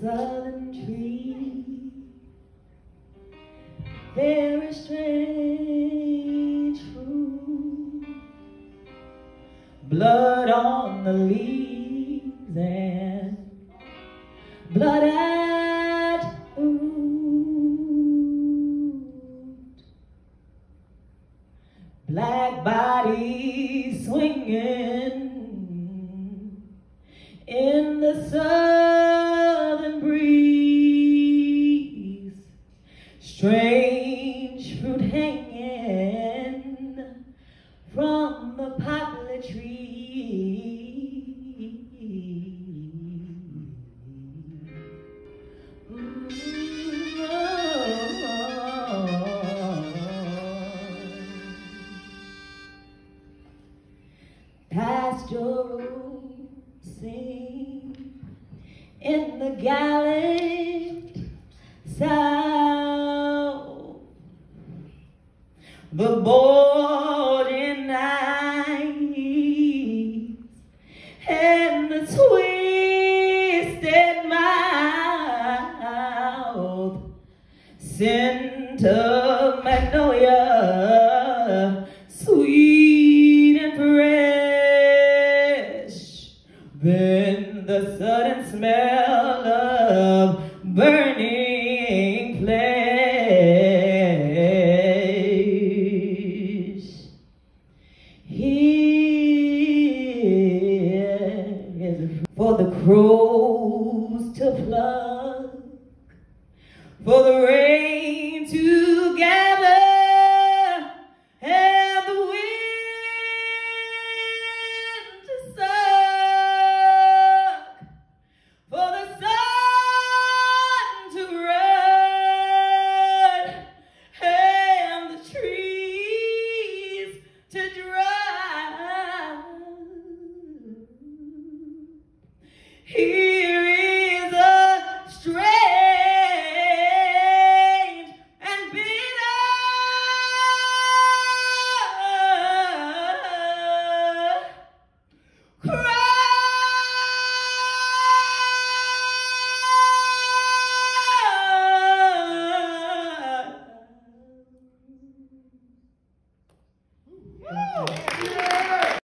southern tree. Very strange fruit, blood on the leaves and blood at root. Black bodies swinging in the southern Strange fruit hanging from the poplar tree. Pastoral sing in the gallant south. The boarding eyes and the twisted mouth. Scent of magnolia, sweet and fresh. Then the sudden smell of burning crows to pluck, for the Here